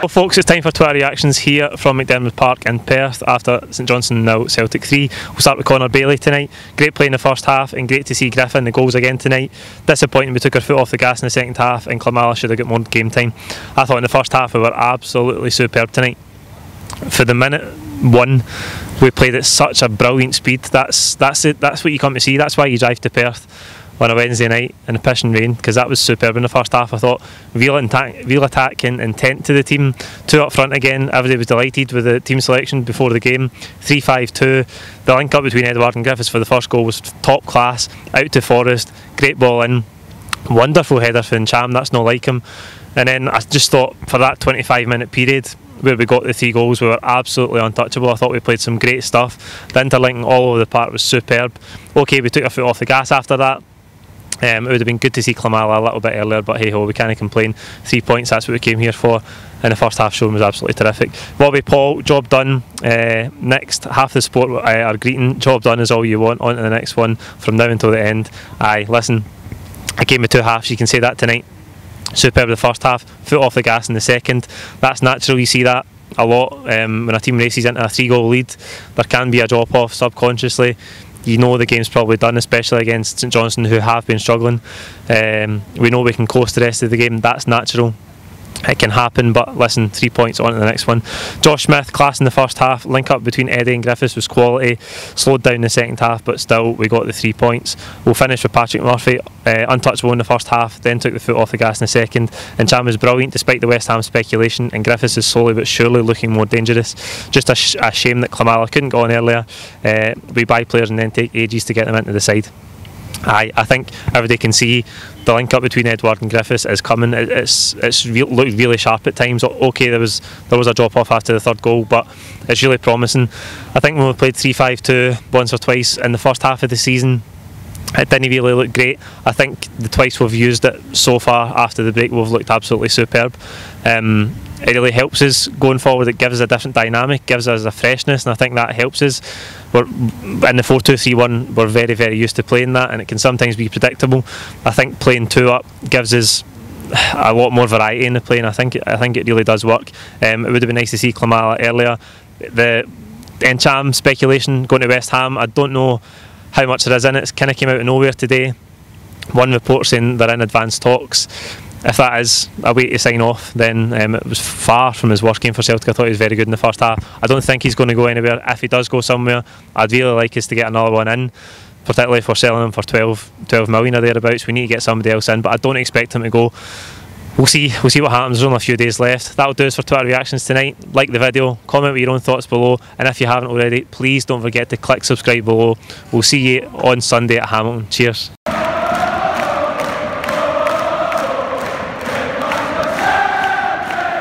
Well, folks, it's time for Twitter reactions here from McDiarmid Park in Perth after St Johnstone now Celtic 3. We'll start with Connor Bailey tonight. Great play in the first half and great to see Griffiths in the goals again tonight. Disappointing we took our foot off the gas in the second half and Klimala should have got more game time. I thought in the first half we were absolutely superb tonight. For the minute one, we played at such a brilliant speed. That's that's it. That's what you come to see. That's why you drive to Perth on a Wednesday night in the pissing rain because that was superb in the first half. I thought real attack, real attack and intent to the team. Two up front again. Everybody was delighted with the team selection before the game. Three five two. The link up between Edouard and Griffiths for the first goal was top class. Out to Forrest, great ball in. Wonderful header from Ntcham. That's not like him. And then I just thought for that 25 minute period, where we got the three goals, we were absolutely untouchable. I thought we played some great stuff. The interlinking all over the park was superb. Okay, we took our foot off the gas after that. Um, it would have been good to see Klimala a little bit earlier, but hey ho, we can't complain. Three points, that's what we came here for. And the first half showing was absolutely terrific. Bobby Paul, job done. Uh, next, half the sport uh, are greeting. Job done is all you want. On to the next one from now until the end. Aye, listen, a game of two halves, you can say that tonight. Superb the first half, foot off the gas in the second. That's natural, you see that a lot um, when a team races into a three goal lead. There can be a drop off subconsciously you know the game's probably done, especially against St Johnstone, who have been struggling. Um, we know we can coast the rest of the game. That's natural it can happen, but listen, three points on to the next one. Josh Smith, class in the first half, link up between Eddie and Griffiths was quality, slowed down the second half, but still we got the three points. We'll finish with Patrick Murphy, uh, untouchable in the first half, then took the foot off the gas in the second, and Ntcham was brilliant despite the West Ham speculation, and Griffiths is slowly but surely looking more dangerous. Just a, sh- a shame that Klimala couldn't go on earlier. Uh, we buy players and then take ages to get them into the side. I, I think everybody can see the link up between Edouard and Griffiths is coming. it's it's re- looked really sharp at times. Okay, there was there was a drop off after the third goal, but it's really promising. I think when we played three five two once or twice in the first half of the season, it didn't really look great. I think the twice we've used it so far after the break, we've looked absolutely superb. Um, it really helps us going forward. It gives us a different dynamic, gives us a freshness, and I think that helps us. We're in the four two three one. We're very very used to playing that, and it can sometimes be predictable. I think playing two up gives us a lot more variety in the play, and I think I think it really does work. Um, it would have been nice to see Klimala earlier. The Ntcham speculation going to West Ham. I don't know how much there is in it. It kind of came out of nowhere today. One report saying they're in advanced talks if that is a way to sign off, then um, it was far from his worst game for Celtic. I thought he was very good in the first half. I don't think he's going to go anywhere. If he does go somewhere, I'd really like us to get another one in, particularly if we're selling him for 12, 12 million or thereabouts. We need to get somebody else in, but I don't expect him to go. We'll see. We'll see what happens. There's only a few days left. That'll do us for Twitter reactions tonight. Like the video, comment with your own thoughts below, and if you haven't already, please don't forget to click subscribe below. We'll see you on Sunday at Hamilton. Cheers.